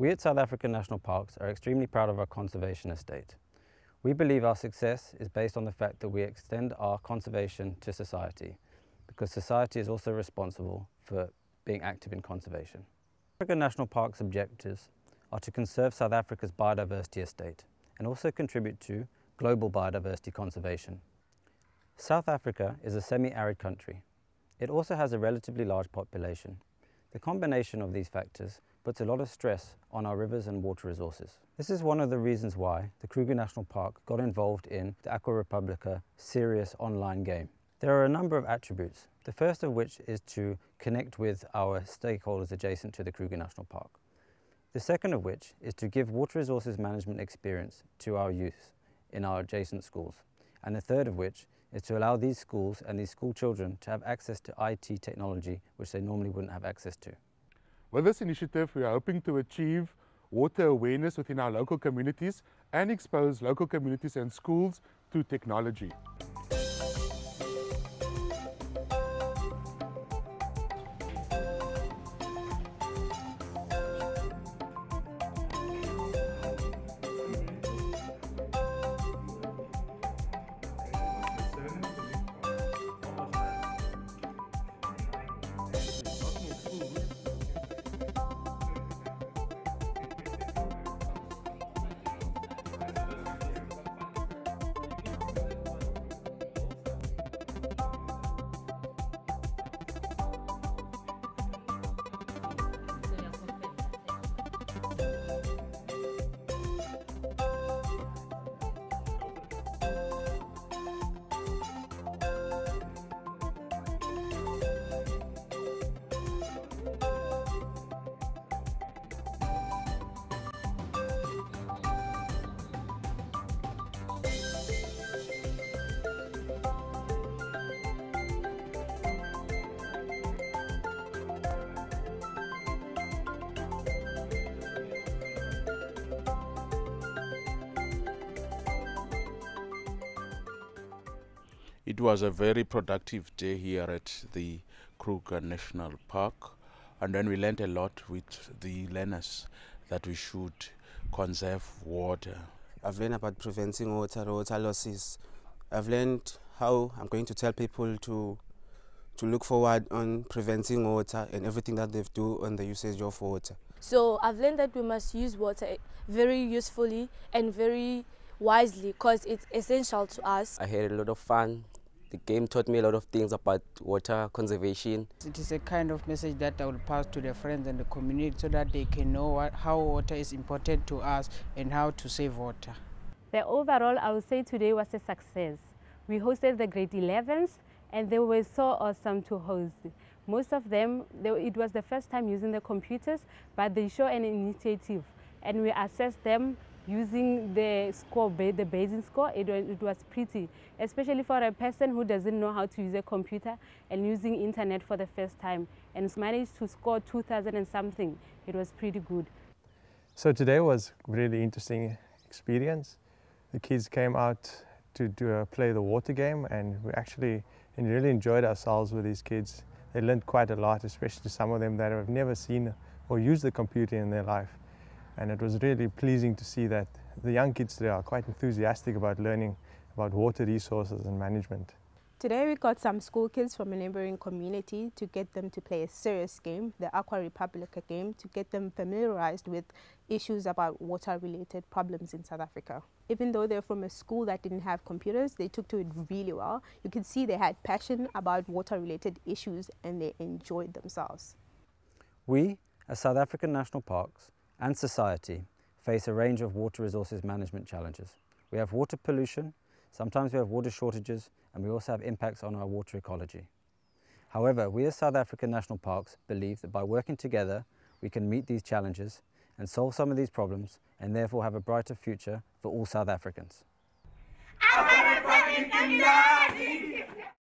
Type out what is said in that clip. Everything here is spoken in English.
We at South African National Parks are extremely proud of our conservation estate. We believe our success is based on the fact that we extend our conservation to society because society is also responsible for being active in conservation. African National Park's objectives are to conserve South Africa's biodiversity estate and also contribute to global biodiversity conservation. South Africa is a semi-arid country. It also has a relatively large population. The combination of these factors puts a lot of stress on our rivers and water resources. This is one of the reasons why the Kruger National Park got involved in the Aqua Republica serious online game. There are a number of attributes, the first of which is to connect with our stakeholders adjacent to the Kruger National Park. The second of which is to give water resources management experience to our youth in our adjacent schools. And the third of which is to allow these schools and these school children to have access to IT technology which they normally wouldn't have access to. With this initiative, we are hoping to achieve water awareness within our local communities and expose local communities and schools to technology. It was a very productive day here at the Kruger National Park and then we learned a lot with the learners that we should conserve water. I've learned about preventing water, water losses. I've learned how I'm going to tell people to to look forward on preventing water and everything that they do on the usage of water. So I've learned that we must use water very usefully and very wisely because it's essential to us. I had a lot of fun the game taught me a lot of things about water conservation. It is a kind of message that I will pass to the friends and the community so that they can know what, how water is important to us and how to save water. The overall, I would say today was a success. We hosted the grade 11s and they were so awesome to host. Most of them, they, it was the first time using the computers, but they show an initiative and we assessed them using the score, the basing score, it, it was pretty, especially for a person who doesn't know how to use a computer and using internet for the first time and managed to score 2000 and something. It was pretty good. So today was really interesting experience. The kids came out to do a, play the water game and we actually really enjoyed ourselves with these kids. They learned quite a lot, especially some of them that have never seen or used the computer in their life and it was really pleasing to see that the young kids today are quite enthusiastic about learning about water resources and management. Today we got some school kids from a neighboring community to get them to play a serious game, the Aqua Republica game, to get them familiarized with issues about water related problems in South Africa. Even though they're from a school that didn't have computers, they took to it really well. You could see they had passion about water related issues and they enjoyed themselves. We, as South African National Parks, and society face a range of water resources management challenges. We have water pollution, sometimes we have water shortages, and we also have impacts on our water ecology. However, we as South African National Parks believe that by working together, we can meet these challenges and solve some of these problems and therefore have a brighter future for all South Africans.